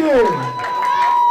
you.